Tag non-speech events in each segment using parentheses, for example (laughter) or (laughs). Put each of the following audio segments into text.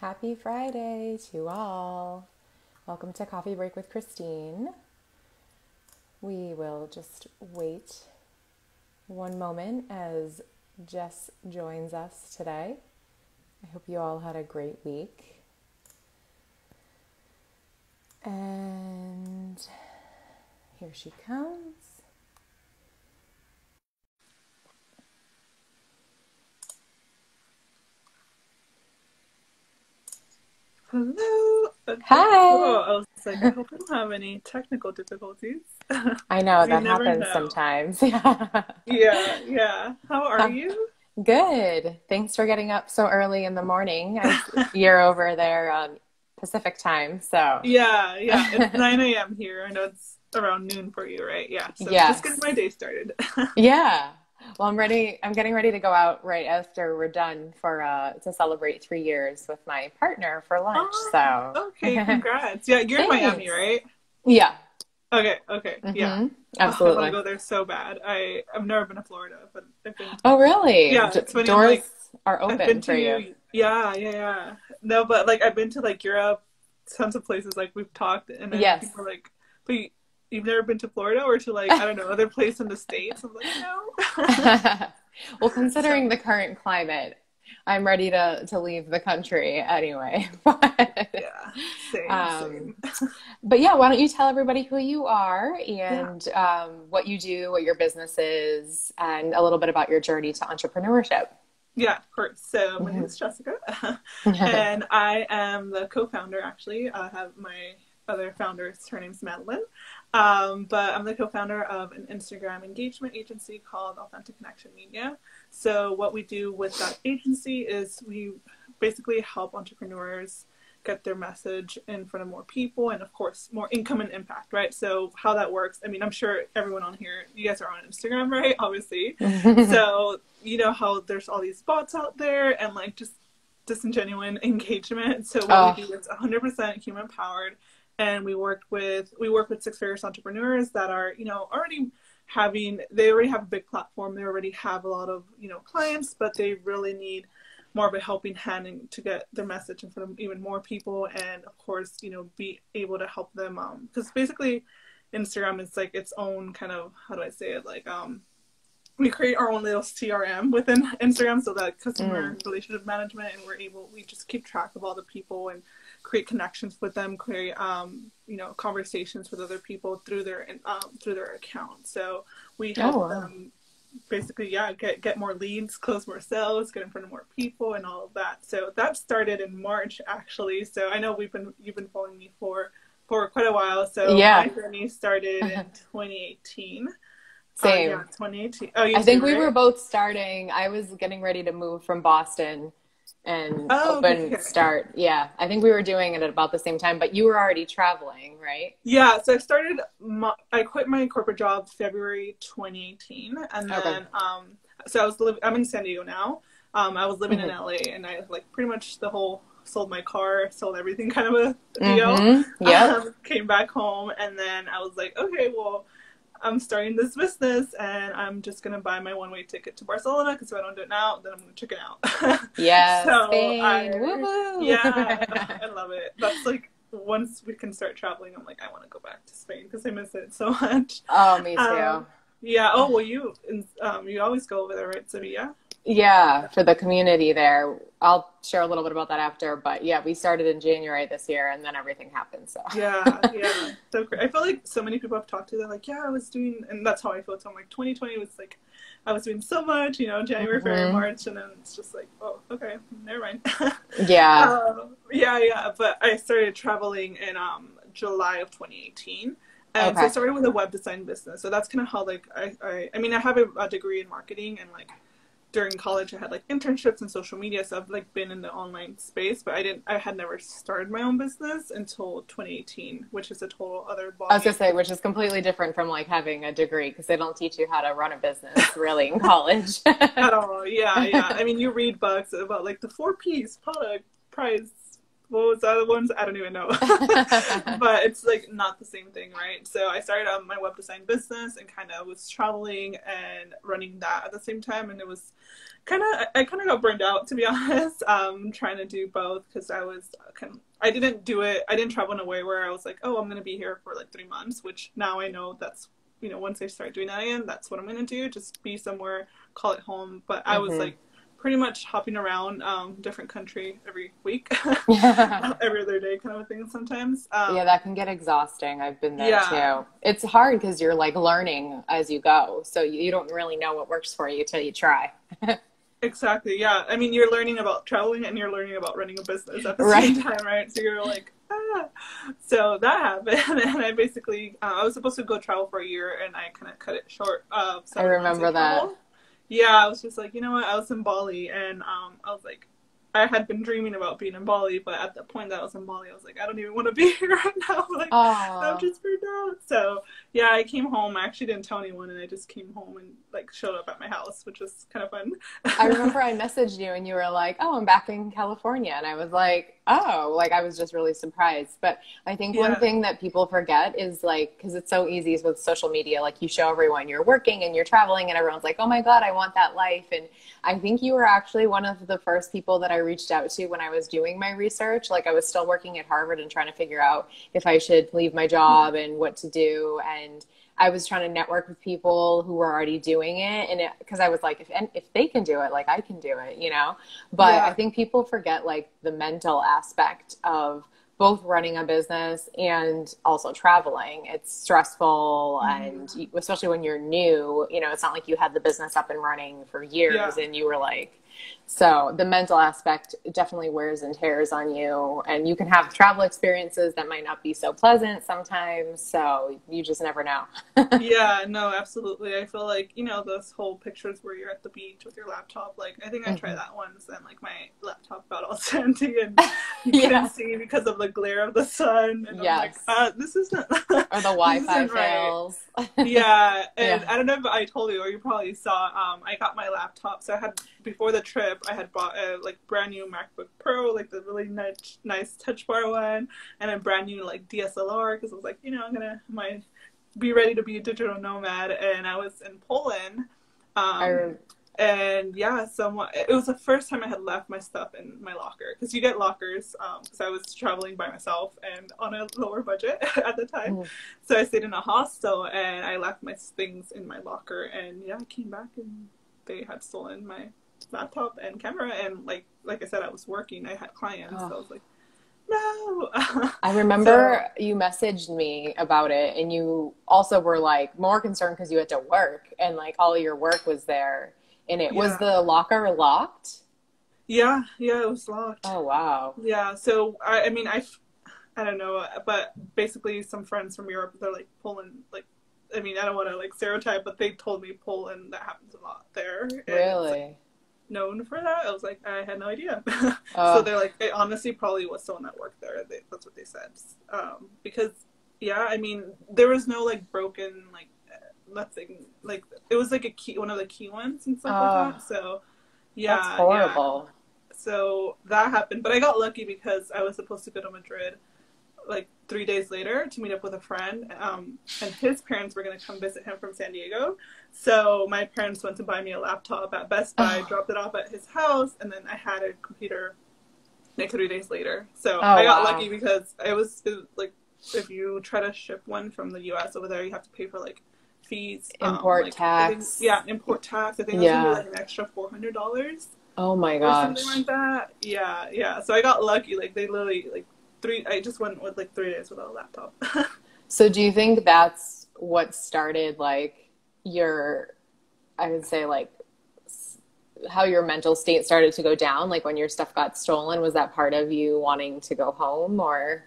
Happy Friday to all. Welcome to Coffee Break with Christine. We will just wait one moment as Jess joins us today. I hope you all had a great week. And here she comes. Hello. Okay, Hi. cool. I was like, I hope I don't have any technical difficulties. I know (laughs) that happens know. sometimes. Yeah. (laughs) yeah, yeah. How are Um, you? Good. Thanks for getting up so early in the morning. I, (laughs) you're over there on Pacific time, so Yeah, yeah. It's 9 a.m. here. I know it's around noon for you, right? Yeah. So Yes. just getting my day started. yeah. Well, I'm ready. I'm getting ready to go out right after we're done for uh, to celebrate three years with my partner for lunch. Oh, so okay, (laughs) congrats. Yeah, you're in Miami, right? yeah, Okay, okay. Yeah. Mhm. Oh, (laughs) I absolutely. want to go there so bad. I, I've never been to Florida, but I've been Oh, really? Yeah, D- Doors like- are open for to you. yeah, yeah, yeah. No, but like I've been to like Europe, tons of places like we've talked, and Yes. people like, but you- you've never been to Florida or to like I don't know other place in the states. I'm like, no. (laughs) well, considering the current climate, I'm ready to to leave the country anyway. (laughs) But- yeah, same, Um, same. (laughs) But yeah, why don't you tell everybody who you are and um, what you do, what your business is, and a little bit about your journey to entrepreneurship. Yeah, of course. So my name is Jessica, and I am the co-founder. Actually, I have my other founder. Her name's Madeline, um, but I'm the co-founder of an Instagram engagement agency called Authentic Connection Media. So what we do with that agency is we basically help entrepreneurs get their message in front of more people and of course more income and impact right so how that works i mean i'm sure everyone on here you guys are on instagram (laughs) right obviously (laughs) so you know how there's all these bots out there and like just disingenuine engagement so what Oh. we do is 100% human powered and we worked with we work with six figures entrepreneurs that are you know already having they already have a big platform. They already have a lot of you know clients but they really need more of a helping hand and to get their message in front of even more people and of course you know be able to help them um because basically instagram is like its own kind of how do i say it? Like um we create our own little crm within instagram so that customer relationship management and we're able we just keep track of all the people and create connections with them create um you know conversations with other people through their um through their account so we help Oh, wow. them basically yeah get get more leads close more sales get in front of more people and all of that so that started in march actually so i know we've been you've been following me for for quite a while so Yeah. my journey started in (laughs) 2018 Same. uh, yeah 2018 oh I think too, we right? were both starting. I was getting ready to move from Boston and Oh, open okay. start. Yeah, I think we were doing it at about the same time, but you were already traveling, right? Yeah, so I started. My, I quit my corporate job February 2018, and then Okay. um, so I was living. I'm in San Diego now. Um, I was living Mhm. in LA, and I like pretty much the whole sold my car, sold everything, (laughs) kind of a deal. Mhm. Yep. Um, (laughs) came back home, and then I was like, okay, well, I'm starting this business, and I'm just gonna buy my one way ticket to Barcelona because if I don't do it now, then I'm gonna check it out. (laughs) Yeah, So Spain. I- Woohoo. yeah, (laughs) I love it. That's like once we can start traveling, I'm like, I want to go back to Spain because I miss it so much. oh, me too. Um, Yeah. Oh, well, you um, you always go over there, right, Sevilla? Yeah, for the community there. I'll share a little bit about that after, but yeah, we started in January this year and then everything happened. So Yeah, yeah. (laughs) So great. I feel like so many people I've talked to, they're like, yeah, I was doing, and that's how I feel. So I'm like, 2020 was like, I was doing so much, you know, January, February, Mhm. March, and then it's just like, oh, okay, never mind. (laughs) yeah. Um, yeah, yeah. But I started traveling in um, July of 2018. And so I started with a web design business. So that's kind of how like I, I I mean I have a, a degree in marketing and like during college I had like internships in social media. So I've like been in the online space, but I didn't I had never started my own business until 2018, which is a total other ball. I was gonna say, which is completely different from like having a degree because they don't teach you how to run a business really in college. (laughs) at all. Yeah, yeah. (laughs) I mean, you read books about like the four P's: product, price, what was the other ones? I don't even know. (laughs) (laughs) but it's like not the same thing, right? So I started on my web design business and kind of was traveling and running that at the same time, and it was kind of I kind of got burned out to be (laughs) honest. Um, trying to do both because I was kind of I didn't do it. I didn't travel in a way where I was like, oh, I'm gonna be here for like three months, which now I know that's you know once I start doing that again, that's what I'm gonna do. Just be somewhere, call it home. But I was Mhm. like pretty much hopping around um, different country every week, (laughs) (laughs) every other day kind of a thing sometimes. Um, yeah, that can get exhausting. I've been there Yeah. too. It's hard because you're like learning as you go, so you, you don't really know what works for you till you try. (laughs) Exactly. Yeah. I mean, you're learning about traveling and you're learning about running a business at the Right. same time, right? So you're like, ah. So that happened, and I basically uh, I was supposed to go travel for a year, and I kind of cut it short. Uh, I remember that. Yeah, I was just like, you know what? I was in Bali, and um, I was like, I had been dreaming about being in Bali, but at the point that I was in Bali, I was like, I don't even want to be (laughs) here right now. (laughs) Like, Oh, I'm just freaked out. So yeah, I came home. I actually didn't tell anyone, and I just came home and like showed up at my house, which was kind of fun. I (laughs) remember I messaged you and you were like, "Oh, I'm back in California," and I was like, "Oh," like I was just really surprised. But I think one thing that people forget is like, because it's so easy with social media, like you show everyone you're working and you're traveling, and everyone's like, "Oh my god, I want that life." And I think you were actually one of the first people that I reached out to when I was doing my research. Like I was still working at Harvard and trying to figure out if I should leave my job and what to do and I was trying to network with people who were already doing it, and because I was like, if and if they can do it, like I can do it, you know. But Yeah. I think people forget like the mental aspect of both running a business and also traveling. It's stressful, and mm-hmm. you- especially when you're new, you know, it's not like you had the business up and running for years Yeah. and you were like. So the mental aspect definitely wears and tears on you, and you can have travel experiences that might not be so pleasant sometimes. So you just never know. (laughs) yeah, no, absolutely. I feel like you know those whole pictures where you're at the beach with your laptop. Like I think I tried Mhm. that once, and like my laptop got all (laughs) sandy and (laughs) you Yeah. couldn't see because of the glare of the sun. And I'm like, Yes. uh, this isn't. or the Wi-Fi isn't right. fails. yeah, and Yeah. I don't know if I told you or you probably saw. Um, I got my laptop, so I had before the trip, I had bought a like brand new MacBook Pro, like the really nice, nice Touch Bar one, and a brand new like DSLR because I was like, you know, I'm gonna my be ready to be a digital nomad, and I was in Poland. Um, and yeah, someone it was the first time I had left my stuff in my locker because you get lockers because I was traveling by myself and on a lower budget (laughs) at the time. Mhm. So I stayed in a hostel and I left my things in my locker and yeah, I came back and they had stolen my laptop and camera and like like I said, I was working. I had clients, so I was like, no. (laughs) I remember you messaged me about it, and you also were like more concerned because you had to work, and like all your work was there in it. Was the locker locked? yeah, yeah, it was locked. Oh wow! Yeah, so I, I mean, I, I don't know, but basically, some friends from Europe, they're like Poland, like, I mean, I don't want to like stereotype, but they told me Poland that happens a lot there. and it's, like, Really? Known for that. I was like, I had no idea. Oh. (laughs) so they're like, it honestly probably was someone that worked there. They, that's what they said. Um, because yeah, I mean, there was no like broken like uh, nothing. Like it was like a key, one of the key ones and stuff Oh. like that. So yeah, That's yeah horrible. so that happened but i got lucky because i was supposed to go to madrid like three days later to meet up with a friend um, and his parents were going to come visit him from san diego so my parents went to buy me a laptop at best buy Oh. dropped it off at his house and then i had a computer like three days later so Oh, i got wow. lucky because it was, it was like if you try to ship one from the us over there you have to pay for like fees um, Import like, I think- tax. yeah import tax i think it was Yeah. gonna like an extra $400 Oh my gosh! something like that. Yeah, yeah. So I got lucky. Like they literally like three. I just went with like three days without a laptop. (laughs) So do you think that's what started like your I would say like how your mental state started to go down like when your stuff got stolen was that part of you wanting to go home or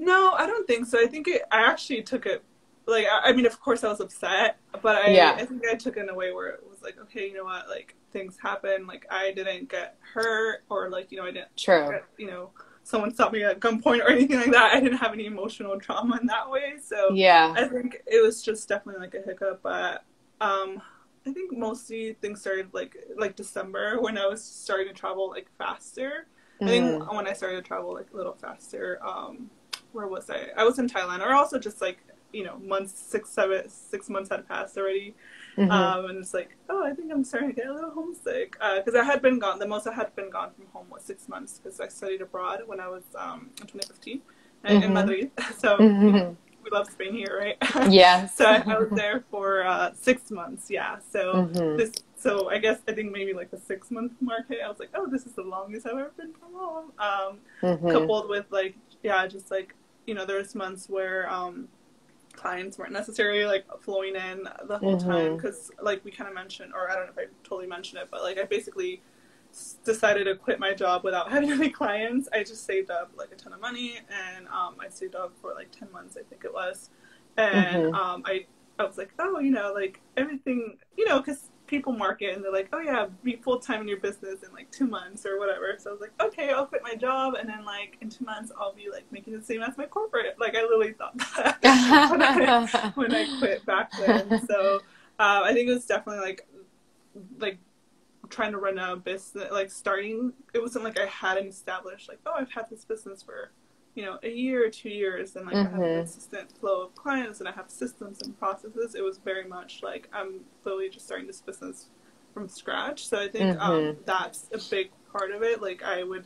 no, I don't think so. I think it, I actually took it. Like I, I mean, of course I was upset, but I Yeah. I think I took it in a way where it was like, okay, you know what? Like things happen. Like I didn't get hurt, or like you know I didn't true get you know someone stopped me at gunpoint or anything like that. I didn't have any emotional trauma in that way. So yeah I think it was just definitely like a hiccup, but um, I think mostly things started like like December when I was starting to travel like faster. I think when I started to travel like a little faster, um, where was I? I was in Thailand, or also just like you know months, six, seven, six months had passed already, Mhm. um, and it's like, oh, I think I'm starting to get a little homesick because I had been gone. The most I had been gone from home was six months because I studied abroad when I was um, in 2015 in, in Mhm. Madrid. (laughs) So you know, we love Spain here, right? (laughs) yeah so I, I was there for uh, six months. Yeah. So Mhm. this. So I guess I think maybe like the six month market. I was like, oh, this is the longest I've ever been from home. Um, Mhm. coupled with like yeah just like you know there's months where um clients weren't necessarily like flowing in the whole time Mhm. because like we kind of mentioned or i don't know if i totally mentioned it but like i basically decided to quit my job without (laughs) having any clients i just saved up like a ton of money and um, i saved up for like 10 months i think it was and Mhm. um, I, I was like oh you know like everything you know because people market and they're like, oh yeah, be full time in your business in like two months or whatever. So I was like, okay, I'll quit my job and then like in two months I'll be like making the same as my corporate. Like I literally thought that (laughs) when, I, when I quit back then. So uh, I think it was definitely like like trying to run a business, like starting. It wasn't like I hadn't established like, oh, I've had this business for you know a year or two years and like I have a consistent flow of clients and I have systems and processes. It was very much like I'm literally just starting this business from scratch. So I think um, Mhm. that's a big part of it. Like I would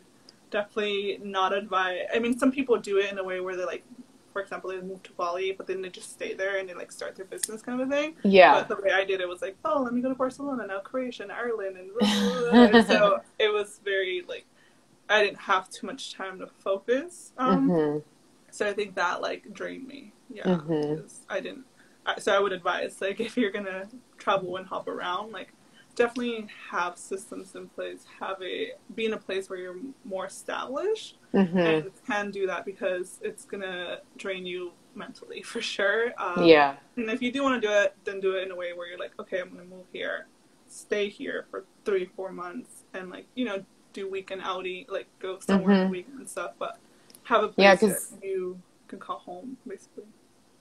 definitely not advise. I mean, some people do it in a way where they like, for example, they move to Bali, but then they just stay there and they like start their business kind of a thing. yeah. But the way I did it was like, oh, let me go to Barcelona, now Croatia, and Ireland, and, (laughs) blah, blah, blah. and so it was very like I didn't have too much time to focus. Um, Mhm. So I think that like drained me. Yeah, Mhm. 'cause I didn't. I, so I would advise like (laughs) if you're gonna travel and hop around, like definitely have systems in place. Have a be in a place where you're more established Mhm. and can do that because it's gonna drain you mentally (laughs) for sure. Um, Yeah. and if you do want to do it, then do it in a way where you're like, okay, I'm gonna move here, stay here for three, four months, and like you know, do weekend outing, like go somewhere Mhm. the weekend and stuff. But have a place Yeah, 'cause- that you can call home, basically.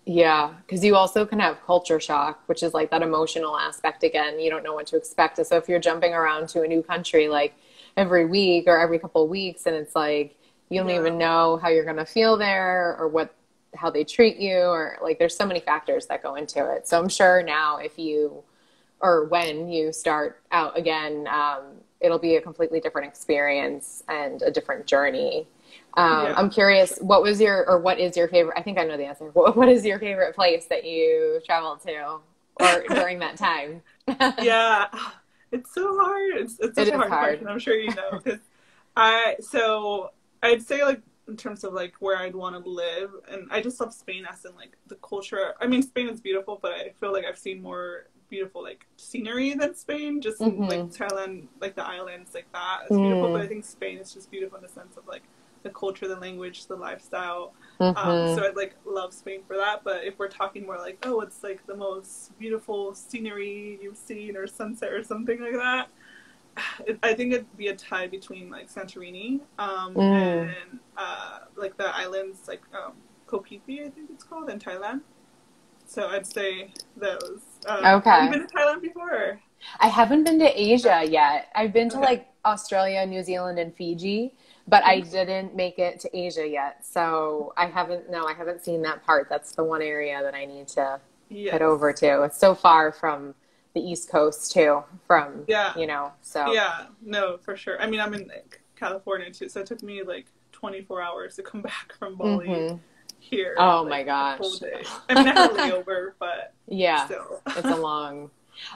Yeah, because you also can have culture shock, which is like that emotional aspect again. You don't know what to expect. So if you're jumping around to a new country like every week or every couple of weeks, and it's like you don't Yeah. even know how you're gonna feel there or what how they treat you, or like there's so many factors that go into it. So I'm sure now if you or when you start out again, um, it'll be a completely different experience and a different journey. Um, Yeah. I'm curious, what was your or what is your favorite? I think I know the answer. (laughs) What, what is your favorite place that you traveled to or (laughs) during that time? (laughs) yeah, it's so hard. It's, it's such It a hard, hard. question. I'm sure you know because I so I'd say like in terms of like where I'd want to live, and I just love Spain as in like the culture. I mean, Spain is beautiful, but I feel like I've seen more beautiful like scenery than Spain. Just Mhm. like Thailand, like the islands, like that is beautiful. Mm. But I think Spain is just beautiful in the sense of like the culture, the language, the lifestyle. Mhm. Um, so I'd like love Spain for that. But if we're talking more like, oh, it's like the most beautiful scenery you've seen or sunset or something like that, it, I think it'd be a tie between like Santorini um, Mm. and uh, like the islands like um, Koh Phi, I think it's called in Thailand. So I'd say those. Um, Okay. Have you been to Thailand before? I haven't been to Asia yet. I've been to Okay. like Australia, New Zealand, and Fiji, but I didn't make it to Asia yet. So I haven't. No, I haven't seen that part. That's the one area that I need to Yes. head over to. It's so far from the East Coast too. From Yeah. you know. So Yeah, no, for sure. I mean, I'm in like, California too, so it took me like 24 hours to come (laughs) back from Bali Mhm. Here. Oh, like, my gosh. full day. (laughs) I mean, I had a but yeah, still. it's a long.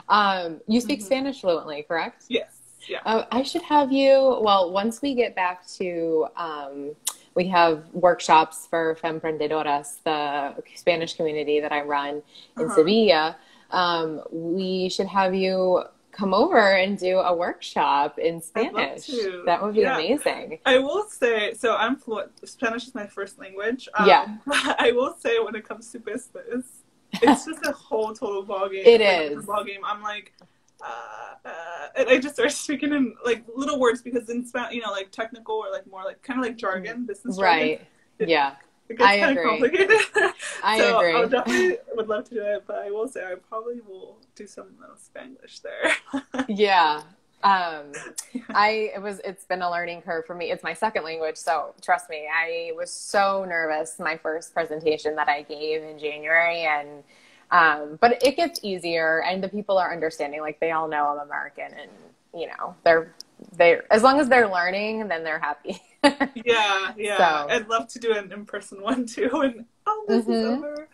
Um, you speak Mhm. Spanish fluently, correct? yes, yeah. Uh, I should have you. Well, once we get back to, um, we have workshops for Femprendedoras, the Spanish community that I run in Uh-huh. Sevilla. Um, we should have you come over and do a workshop in Spanish. That would be Yeah. amazing. I will say, so I'm fluent. Spanish is my first language. Um, Yeah. (laughs) I will say, when it comes to business, it's just a whole total ballgame. It like, is. ballgame. I'm like, uh, uh, and I just start speaking in like little words because in Spanish, you know, like technical or like more like kind of like jargon, business jargon. Right. Yeah, It gets I kind of agree. complicated. (laughs) I so agree. I definitely would love to do it, but I will say I probably will do some little Spanglish there. (laughs) Yeah. um, (laughs) I it was it's been a learning curve for me. It's my second language, so trust me, I was so nervous my first presentation that I gave in January, and um, but it gets easier, and the people are understanding. Like they all know I'm American, and you know they're they as long as they're learning, then they're happy. (laughs) yeah, yeah. So. I'd love to do an in person one too, and oh, this mm-hmm. is over.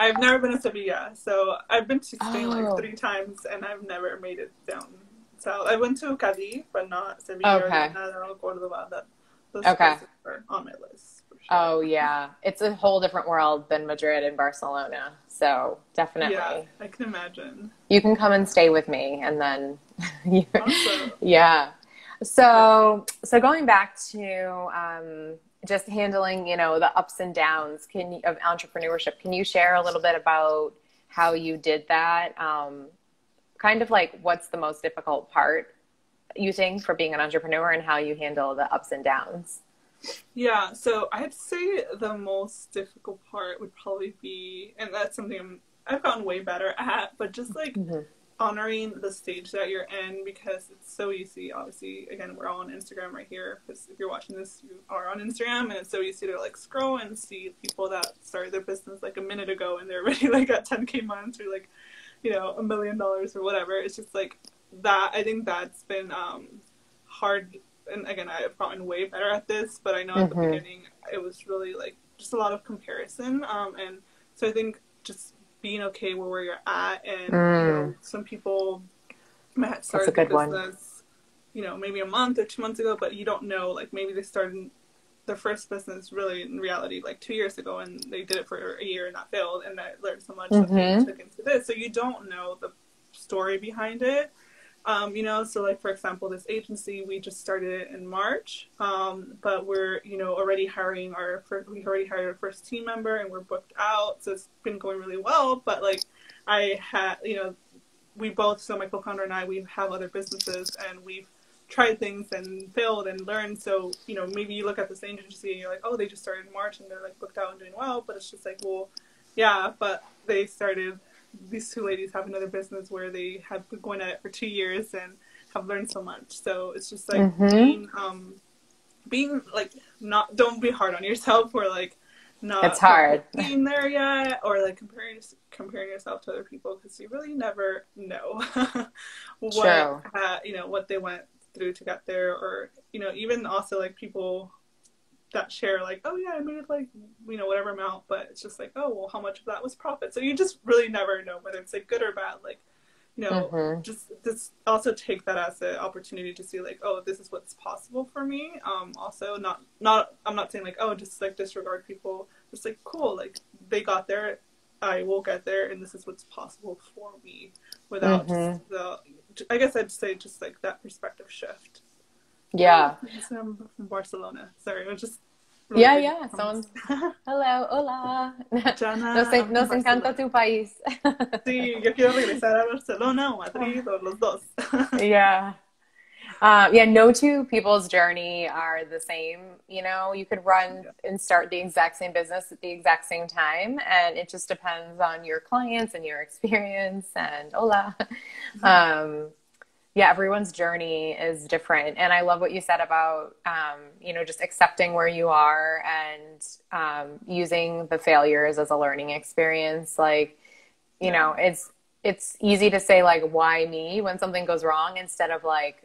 I've never been to Sevilla, so I've been to Spain oh. like three times, and I've never made it down south. I went to Cadiz, but not Sevilla okay. or Granada or Cordoba. That those okay. places are on my list. Sure. Oh yeah, it's a whole different world than Madrid and Barcelona. So definitely, yeah, I can imagine. You can come and stay with me, and then, (laughs) awesome. yeah. So so going back to um, just handling, you know, the ups and downs can of entrepreneurship. Can you share a little bit about how you did that? Um, kind of like what's the most difficult part you think for being an entrepreneur and how you handle the ups and downs? Yeah, so I'd say the most difficult part would probably be, and that's something i have gotten way better at, but just like mm-hmm honoring the stage that you're in because it's so easy. Obviously, again, we're all on Instagram right here because if you're watching this, you are on Instagram, and it's so easy to like scroll and see people that started their business like a minute ago and they're (laughs) already like at 10k months or like, you know, a million dollars or whatever. It's just like that. I think that's been um, hard. And again, I've gotten way better at this, but I know at mm-hmm. the beginning it was really like just a lot of comparison. Um, and so I think just being okay with where you're at and mm. you know, some people might start a business one. you know maybe a month or two months ago but you don't know like maybe they started their first business really in reality like two years ago and they did it for a year and that failed and I learned so much mm-hmm. that they took into this so you don't know the story behind it um, you know, so like for example, this agency we just started it in March, um, but we're you know already hiring our first, we already hired our first team member and we're booked out, so it's been going really well. But like I had, you know, we both, so my co-founder and I, we have other businesses and we've tried things and failed and learned. So you know, maybe you look at this agency and you're like, oh, they just started in March and they're like booked out and doing well, but it's just like, well, yeah, but they started these two ladies have another business where they have been going at it for two years and have learned so much. So it's just like mm-hmm. being, um, being like not don't be hard on yourself or like not it's hard being there yet or like comparing comparing yourself to other people because you really never know (laughs) what uh, you know what they went through to get there or you know even also like people that share like, oh yeah, I made like you know whatever amount, but it's just like, oh well, how much of that was profit? So you just really never know whether it's like good or bad. Like, you know, mm-hmm. just just also take that as an opportunity to see like, oh, this is what's possible for me. Um, also not not I'm not saying like, oh, just like disregard people. Just like cool, like they got there, I will get there, and this is what's possible for me without mm-hmm. the. I guess I'd say just like that perspective shift. Yeah. I'm from Barcelona. Sorry, I was just. Yeah, yeah. Someone's. (laughs) Hello, hola. Jana, (laughs) nos, nos encanta tu país. (laughs) sí, yo quiero regresar a Barcelona o Madrid o los dos. yeah. Uh, yeah, no two people's journey are the same. You know, you could run and start the exact same business at the exact same time, and it just depends on your clients and your experience. And hola. Mm-hmm. Um, yeah, everyone's journey is different. And I love what you said about, um, you know, just accepting where you are and um, using the failures as a learning experience. Like, you yeah. know, it's, it's easy to say like, why me when something goes wrong instead of like,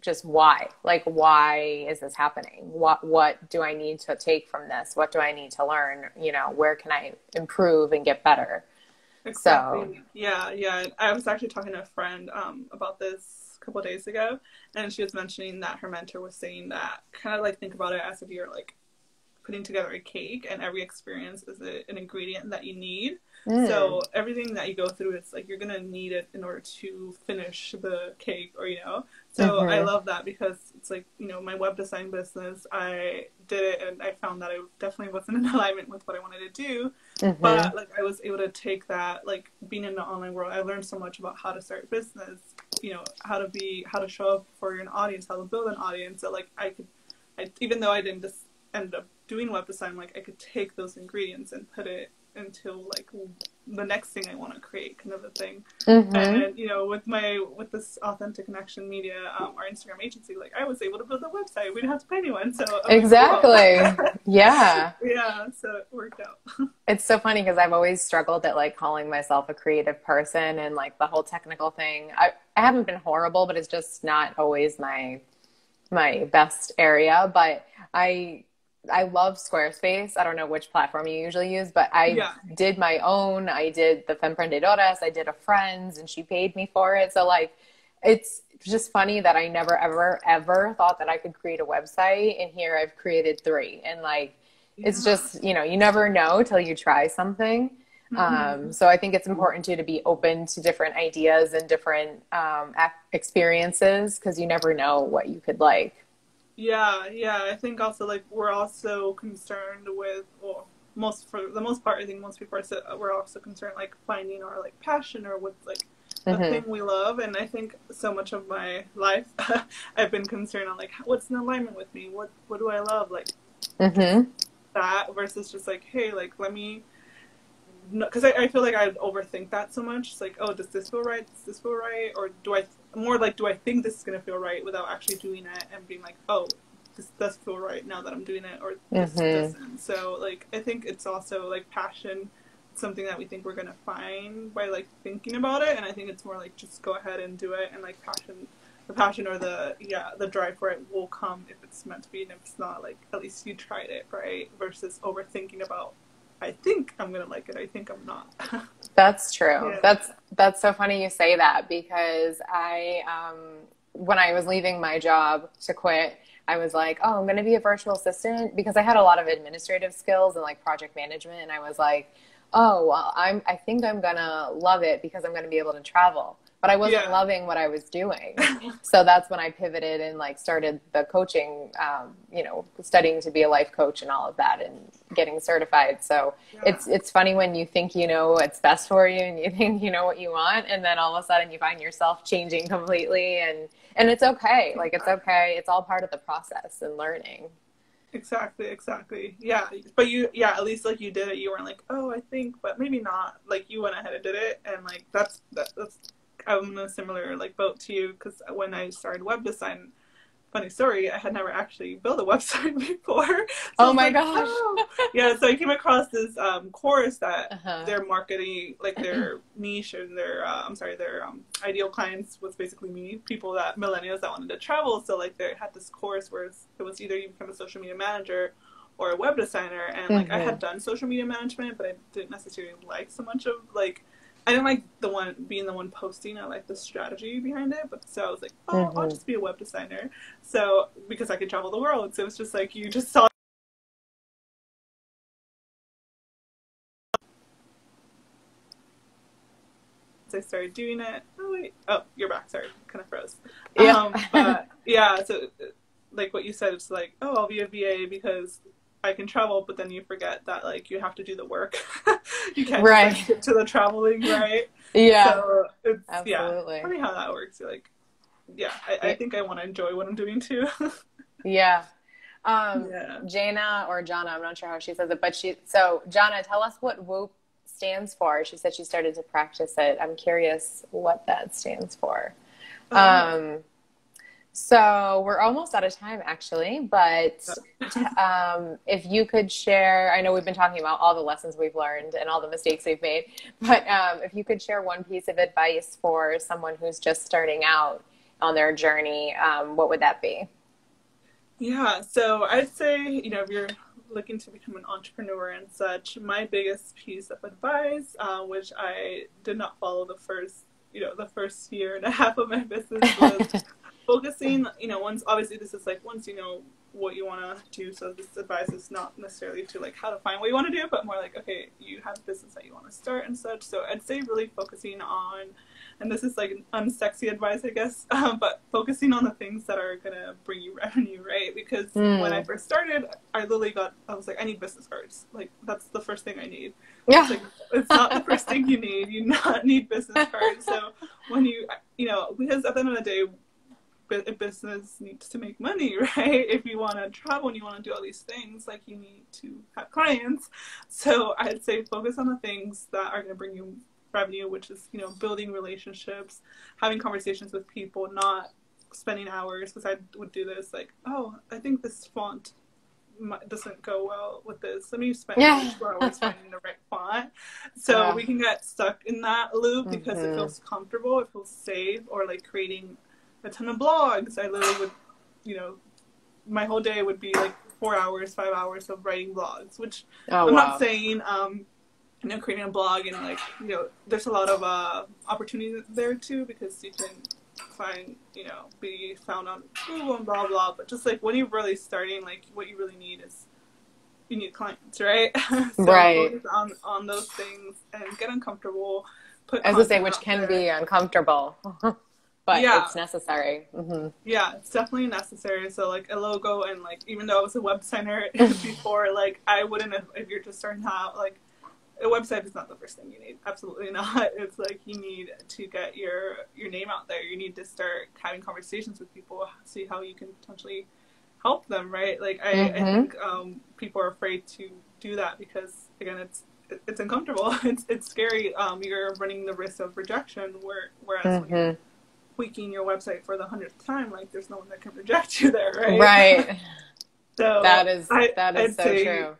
just why, like, why is this happening? What, what do I need to take from this? What do I need to learn? You know, where can I improve and get better? Exactly. So, yeah, yeah. I was actually talking to a friend um, about this couple days ago, and she was mentioning that her mentor was saying that kind of like think about it as if you're like putting together a cake, and every experience is a, an ingredient that you need. Mm. So everything that you go through, it's like you're gonna need it in order to finish the cake, or you know. So mm-hmm. I love that because it's like you know my web design business. I did it, and I found that I definitely wasn't (laughs) in alignment with what I wanted to do. Mm-hmm. But like I was able to take that, like being in the online world, I learned so much about how to start a business. You know how to be, how to show up for an audience, how to build an audience. So like I could, I, even though I didn't just end up doing web design, like I could take those ingredients and put it into like the next thing I want to create, kind of a thing. Mm-hmm. And you know, with my with this authentic connection media, um, our Instagram agency, like I was able to build a website. We didn't have to pay anyone, so exactly, (laughs) yeah, yeah. So it worked out. (laughs) it's so funny because I've always struggled at like calling myself a creative person and like the whole technical thing. I I haven't been horrible, but it's just not always my my best area. But I I love Squarespace. I don't know which platform you usually use, but I Yeah. did my own. I did the Femprendedoras. I did a friend's, and she paid me for it. So like, it's just funny that I never ever ever thought that I could create a website, and here I've created three, and like, it's just you know you never know till you try something. Mhm. Um, so I think it's important too to be open to different ideas and different um, experiences because you never know what you could like. Yeah, yeah. I think also like we're also concerned with well, most for the most part, I think most people are so, we're also concerned like finding our like passion or what's like the Mhm. thing we love. And I think so much of my life, (laughs) I've been concerned on like what's in alignment with me. What what do I love? Like Mm-hmm. that versus just like hey, like let me. Because I, I feel like I overthink that so much. It's like, oh, does this feel right? Does this feel right? Or do I more like, do I think this is gonna feel right without actually doing it and being like, oh, this does feel right now that I'm doing it, or this Mhm. doesn't. So like, I think it's also like passion, something that we think we're gonna find by like thinking about it, and I think it's more like just go ahead and do it, and like passion, the passion or the yeah the drive for it will come if it's meant to be, and if it's not, like at least you tried it, right? Versus overthinking about. I think I'm gonna like it. I think I'm not. (laughs) That's true. Yeah. That's that's so funny you say that because I um when I was leaving my job to quit, I was like, "Oh, I'm going to be a virtual assistant" because I had a lot of administrative skills and like project management and I was like, "Oh, well, I'm I think I'm going to love it because I'm going to be able to travel." But I wasn't Yeah. loving what I was doing. (laughs) so that's when I pivoted and like started the coaching um, you know, studying to be a life coach and all of that and getting certified. So it's it's funny when you think you know what's best for you and you (laughs) think you know what you want and then all of a sudden you find yourself changing completely and and it's okay like it's okay it's all part of the process and learning Exactly, exactly. Yeah, but you, yeah, at least like you did it. You weren't like, oh, I think, but maybe not. Like you went ahead and did it, and like that's that, that's. I'm in a similar like boat to you because when I started web design, funny story, I had never actually built a (laughs) website before. So Oh my like, gosh. "Oh." Yeah, so I came across this um, course that uh-huh. their marketing, like their (clears throat) niche and their, uh, I'm sorry, their um, ideal clients was basically me, people that millennials that wanted to travel. So like they had this course where it's- it was either you become a social media manager or a web designer, and like I Mhm. had done social media management, but I didn't necessarily like so much of like. I didn't like the one being the one posting. I like the strategy behind it, but so I was like, oh, I'll Mhm. just be a web designer. So because I could travel the world, so it's just like you just saw So I started doing it. Oh wait, oh you're back. Sorry, kind of froze. Yeah. Um, but (laughs) yeah, so like what you said, it's like oh I'll be a VA because I can travel, but then you forget that like you have to do the work. (laughs) you can't Right. just, like, to the traveling, right? yeah So it's Absolutely. yeah, funny how that works. You're like, yeah, I, I think I want to enjoy what I'm doing too. (laughs) yeah um yeah. jana or jana i'm not sure how she says it but she so jana tell us what whoop stands for she said she started to practice it i'm curious what that stands for Um, so we're almost out of time, actually. But (laughs) um, if you could share, I know we've been talking about all the lessons we've learned and all the mistakes we've made. But um, if you could share one piece of advice for someone who's just starting out on their journey, um, what would that be? Yeah, so I'd say, you know, if you're looking to become an entrepreneur and such, my biggest piece of advice, uh, which I did not follow the first, you know, the first year and a half of my business (laughs) was focusing, you know, once, obviously this is like once you know what you want to do, so this advice is not necessarily to like how to find what you want to do, but more like, okay, you have a business that you want to start and such. So I'd say really focusing on, and this is like unsexy advice, I guess, (laughs) um, but focusing on the things that are going to bring you (laughs) revenue, right? Because Mm. when I first started, I literally got, I was like, I need business cards. Like, that's the first thing I need. Yeah. It's, like, it's not the first thing you need. You (laughs) not need business cards. So when you, you know, because at the end of the day, a business needs to make money, (laughs) right? If you want to travel and you want to do all these things, like you need to have clients. So I'd say focus on the things that are going to bring you revenue, which is you know building relationships, having conversations with people, not spending hours. Because I would do this like, oh, I think this font doesn't go well with this. Let me spend Yeah. (laughs) hours finding the right font. So Yeah. we can get stuck in that loop because Mhm. it feels comfortable, it feels safe, or like creating a ton of blogs. I literally would, you know, my whole day would be like four hours, five hours of writing blogs, which Oh I'm wow. not saying, um, you know, creating a blog and like, you know, there's a lot of uh, opportunity there too because you can find, you know, be found on Google and blah blah. But just like when you're really starting, like what you really need is you need clients, right? (laughs) so Right. On on those things and get uncomfortable. Put I say, which can there. be uncomfortable, (laughs) but Yeah. it's necessary. hmm Yeah, it's definitely necessary. So like a logo and like even though I was a web designer (laughs) (laughs) before, like I wouldn't have if you're just starting out like a website is not the first thing you need. Absolutely (laughs) not. It's like you need to get your your name out there. You need to start having conversations with people, see how you can potentially help them, right? Like I, I Mhm. think um, people are afraid to do that because again it's it's uncomfortable. It's it's scary. Um, you're running the risk of rejection. Where whereas when you're hmm tweaking your website for the hundredth time, like there's no one that can reject you there, right? Right. (laughs) So That is I- that is I'd so true.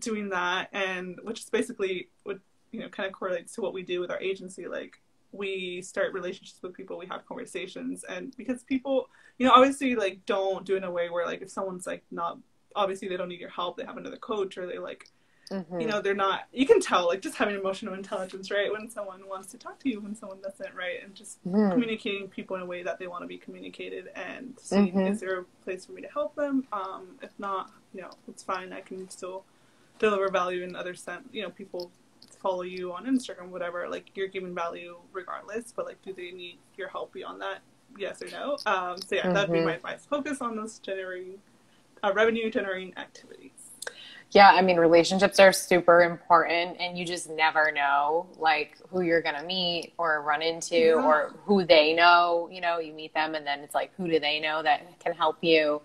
Doing that, and which is basically what you know kind of correlates to what we do with our agency. Like we start relationships with people, we have conversations, and because people, you know, obviously like don't do it in a way where like if someone's like not obviously they don't need your help, they have another coach, or they like Mhm. you know they're not you can tell like just having emotional intelligence right when someone wants to talk to you when someone doesn't right and just Mhm. communicating people in a way that they want to be communicated and see Mhm. is there a place for me to help them um, if not you know it's fine i can still deliver value in other sense you know people follow you on instagram whatever like you're giving value regardless but like do they need your help beyond that yes or no um, so yeah that'd be Mhm. my advice focus on those generating uh, revenue generating activities Yeah, I mean, relationships are super important, and you just never know, like, who you're going to meet or run into Yeah. or who they know. You know, you meet them, and then it's like, who do they know that can help you?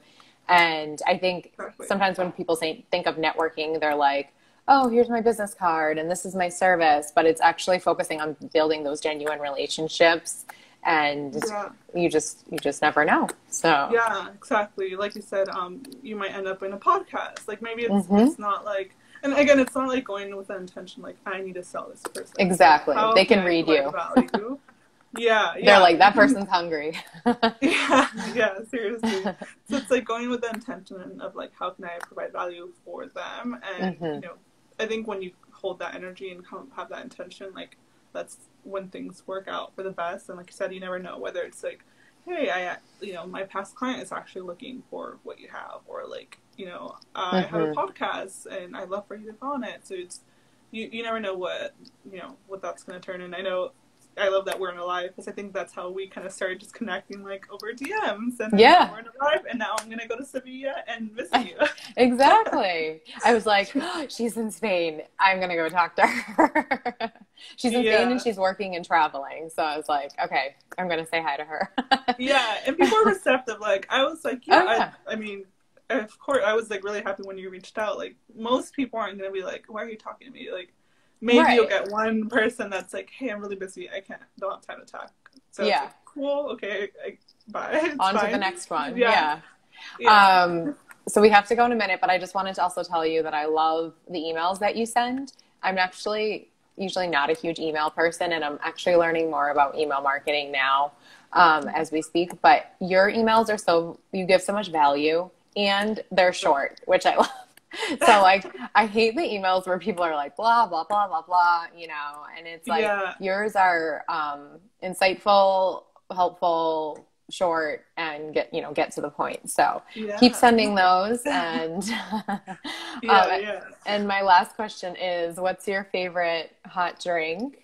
And I think sometimes when people say, think of networking, they're like, oh, here's my business card, and this is my service. But it's actually focusing on building those genuine relationships, and yeah you just you just never know. So Yeah, exactly. Like you said, um, you might end up in a podcast. Like maybe it's Mhm. it's not like, and again, it's not like going with the intention like I need to sell this person. Exactly. How They can read you yeah, (laughs) yeah. they're like, that person's (laughs) hungry. (laughs) yeah, yeah, seriously. so it's like going with the intention of like, how can I provide value for them? And Mhm. you know, I think when you hold that energy and come, have that intention, like that's when things work out for the best. And like you said, you never know whether it's like, hey, I, you know, my past client is actually looking for what you have, or like, you know, I have a Mhm. podcast and I'd love for you to go on it. So it's, you, you never know what, you know, what that's going to turn. And I know I love that we're in a live because I think that's how we kind of started just connecting like over DMs. And Yeah. we're in a live, and now I'm gonna go to Sevilla and visit you. (laughs) Exactly. I was like, "Oh, (gasps) she's in Spain. I'm going to go talk to her. (laughs) she's in Spain and she's working and traveling. So I was like, okay, I'm going to say hi to her. (laughs) yeah, and people are receptive. Like I was like, yeah, Oh, yeah. I, I mean, of course, I was like really happy when you reached out. Like most people aren't gonna be like, why are you talking to me? Like maybe you'll get one person that's like, hey, I'm really busy. I can't. Don't have time to talk. So Yeah. it's like, cool. Okay. I, bye. (laughs) It's On to the next one. Yeah. Yeah. Yeah. Um, so we have to go in a minute, but I just wanted to also tell you that I love the emails that you send. I'm actually usually not a huge email person, and I'm actually learning more about email marketing now um, as we speak. But your emails are so, you give so much value and they're short, which I (laughs) love. (laughs) So like I hate the emails where people are like blah blah blah blah blah, you know, and it's like Yeah. yours are um, insightful, helpful, short, and get you know get to the point. So yeah. keep sending those (laughs) and (laughs) Yeah. um, yeah. and my last question is what's your favorite hot drink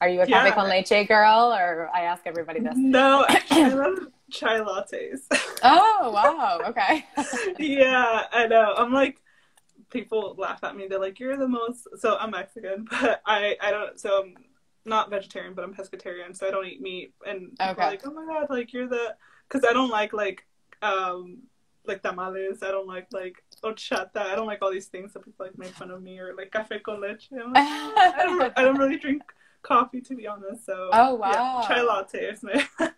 are you a Yeah. cafe con leche girl or i ask everybody this No, I (coughs) love chai lattes. oh wow okay yeah, I know. I'm like, people laugh at me. They're like, "You're the most." So I'm Mexican, (laughs) but I I don't. So I'm not vegetarian, but I'm pescatarian, so I don't eat meat. And Okay. like, "Oh my god, like you're the because I don't like like um like tamales. I don't like like horchata. I don't like all these things that people like make fun of me or like café con leche. Like, (laughs) I don't I don't really drink coffee to be honest. So oh wow, yeah, chai latte is my. (laughs)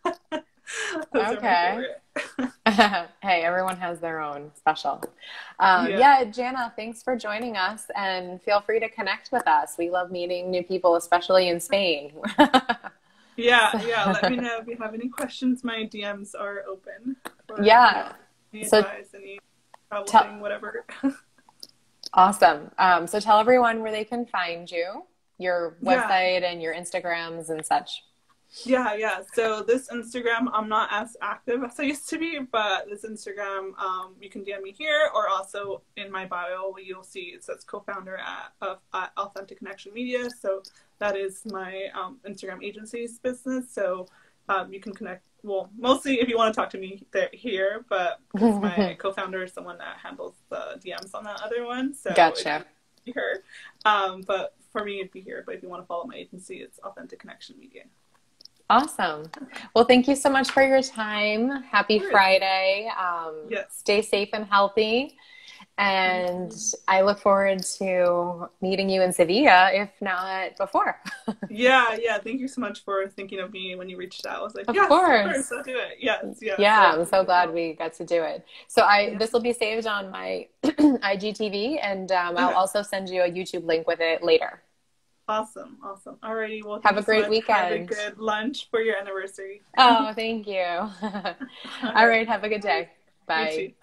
(laughs) okay. (laughs) hey, everyone has their own special. Um, yeah. yeah, Jana, thanks for joining us and feel free to connect with us. We love meeting new people, especially in Spain. (laughs) yeah, yeah. Let me know if you have any questions. My DMs are open. For, yeah. You know, any so, advice, any tell- whatever. awesome. Um, so tell everyone where they can find you, your website yeah. and your Instagrams and such. Yeah, yeah. So this Instagram, I'm not as active as I used to be, but this Instagram, um, you can DM me here, or also in my bio, you'll see it says co-founder at, of at Authentic Connection Media. So that is my um, Instagram agency's business. So um, you can connect. Well, mostly if you want to talk to me there, here, but my (laughs) co-founder is someone that handles the DMs on that other one. So gotcha. Her, um, but for me, it'd be here. But if you want to follow my agency, it's Authentic Connection Media. Awesome. Well, thank you so much for your time. Happy Friday. Um, yes. Stay safe and healthy. And I look forward to meeting you in Sevilla, if not before. (laughs) yeah, yeah. Thank you so much for thinking of me when you reached out. I was like, of yes, course. of course, I'll do it. Yes, yes. Yeah, so, I'm so glad we got to do it. So I this will be saved on my (clears throat) IGTV, and um, I'll also send you a YouTube link with it later. Awesome, awesome. Alrighty, well, have a great so weekend. Have a good lunch for your anniversary. Oh, (laughs) thank you. (laughs) All right, have a good day. Bye.